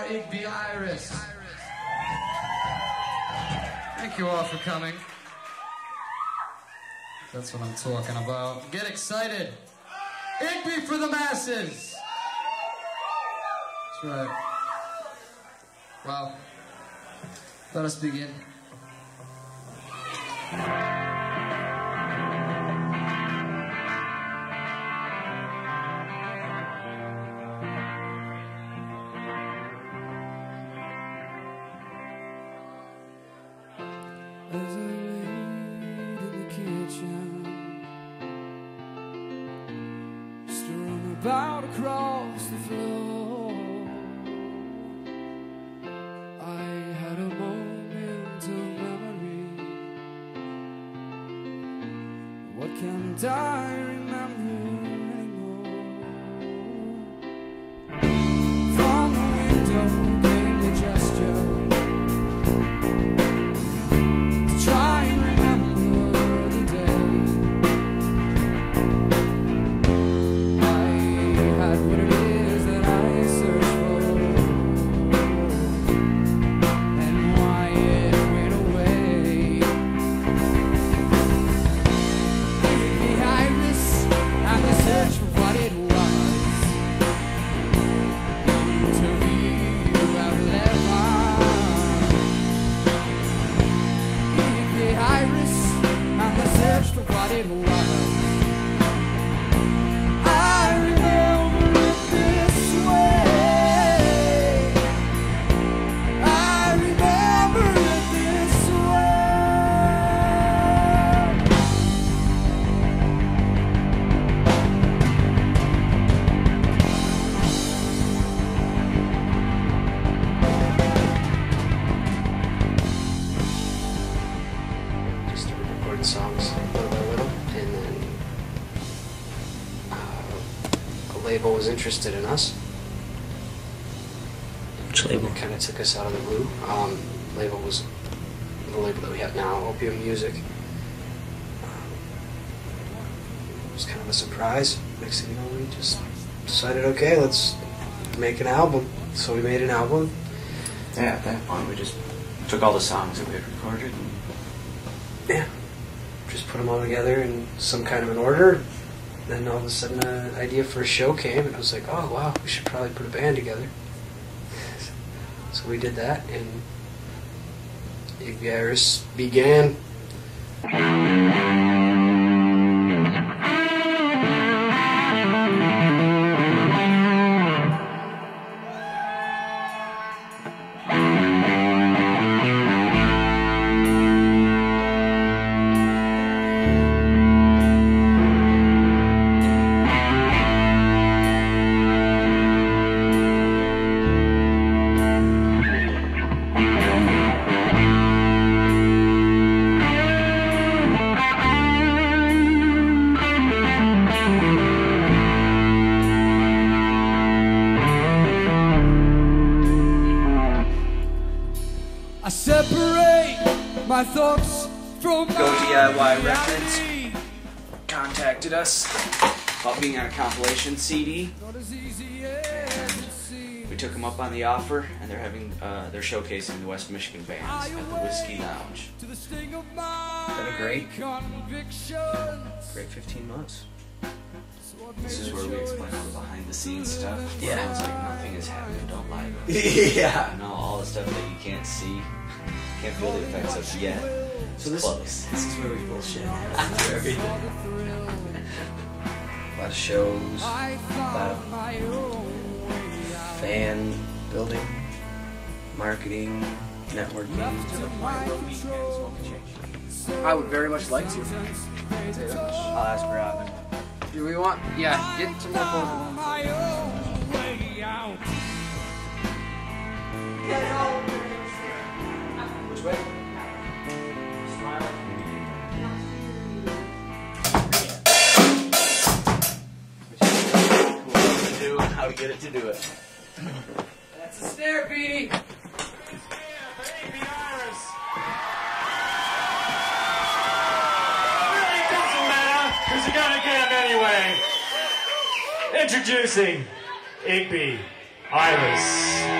are Igby Iris. Thank you all for coming. That's what I'm talking about. Get excited. Igby for the masses. That's right. Well, let us begin. Kitchen, strewn about across the floor, I had a moment of memory. What can't I remember iris and the search for what it was. Started recording songs little by little, and then uh, a label was interested in us. Which label? It kind of took us out of the blue. Um, label was the label that we have now, Opium Music. Um, it was kind of a surprise. Next thing you know, we just decided, okay, let's make an album. So we made an album. Yeah, at that point we just took all the songs that we had recorded and Yeah. Just put them all together in some kind of an order. Then all of a sudden, uh, an idea for a show came, and I was like, oh, wow, we should probably put a band together. So we did that, and Igby Iris began. I separate my thoughts from Go DIY Records contacted us about being on a compilation CD. We took them up on the offer, and they're having uh, they're showcasing the West Michigan bands at the Whiskey Lounge. Been a great- Great 15 months. This is where we explain all the behind the scenes stuff. Yeah. It's like nothing is happening, don't lie about it. yeah. You know, all the stuff that you can't see, can't feel the effects of yet. So this, Close. this is where we bullshit. Everything. A lot of shows, a lot of fan building, marketing, networking. I would very much like to. I'll ask Robin. Do we want? Yeah, get some more vocals. Introducing Igby Iris.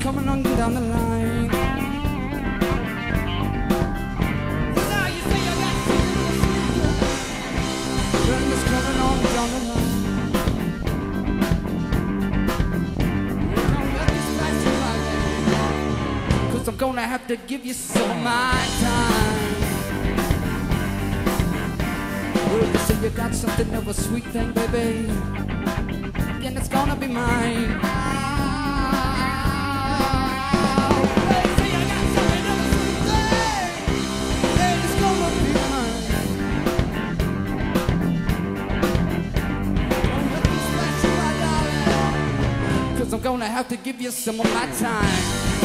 Coming on down the line. Now you got coming on down the line. You. Cause I'm gonna have to give you some of my time. Well, you say you got something of a sweet thing, baby. And it's gonna be mine. Cause I'm gonna have to give you some of my time.